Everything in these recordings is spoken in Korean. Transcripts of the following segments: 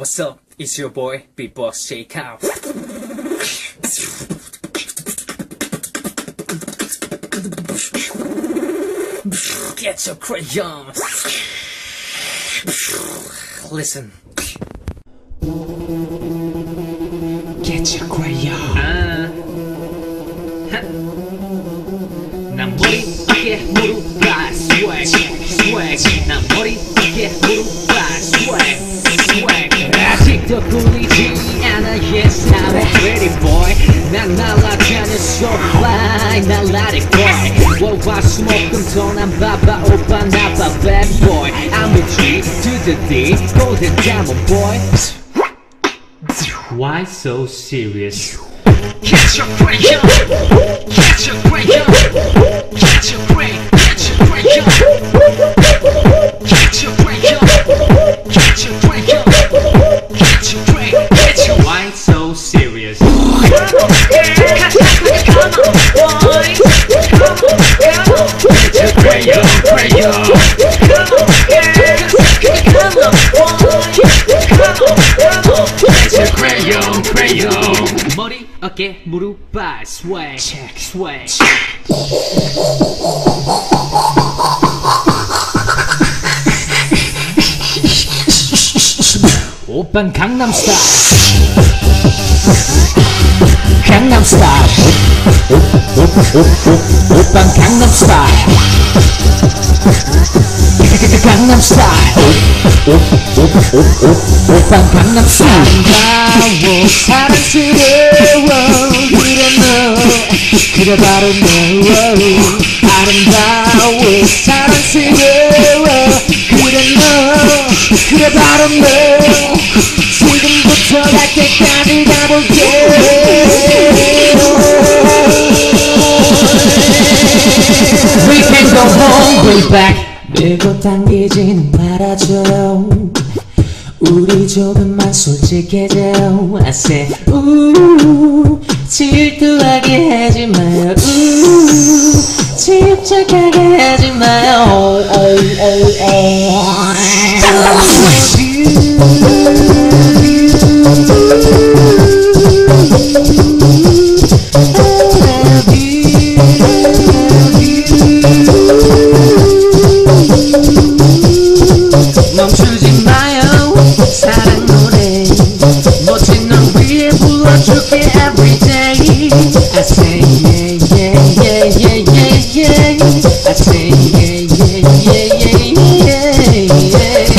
What's up? It's your boy, Big Boss J Cow. Get your crayons. Listen. Get your crayon. Ah. Nam body, yeah, swag, swag. 아직도 꿀리지 않아 yes I'm a pretty boy 난 날아다녀 so fly 난 let it go 월화 수목금토 난 바바 오빠 나바 bad boy I'm a G to the D golden diamond boy Why so serious? Catch your crayon! 머리, 어깨, 무릎, 발, check, swag. 오빤 강남 스타일. 강남 스타일. 오빤 강남 스타일. 강남 스타일. 오빤 강남 스타일. 아름다워 사랑스러워 그래 너 그래 바로 너 아름다워 사랑스러워 그래 너 그래 바로 너 지금부터 갈 때까지 가볼게 way back. 밀고 당기진 말아줘 우리 조금만 솔직해져 I say 우 질투하게 하지 마요. 우 집착하게 하지 마요. 오, 오, 멈추지 마요 사랑 노래 멋진 널 위해 불러줄게 everyday I say yeah yeah yeah yeah yeah yeah I say yeah yeah yeah yeah yeah yeah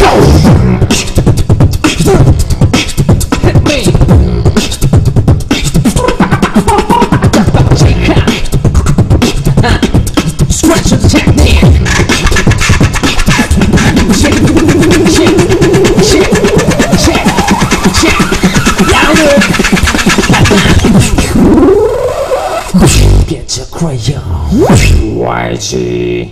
Scratch the technique 快叫外戚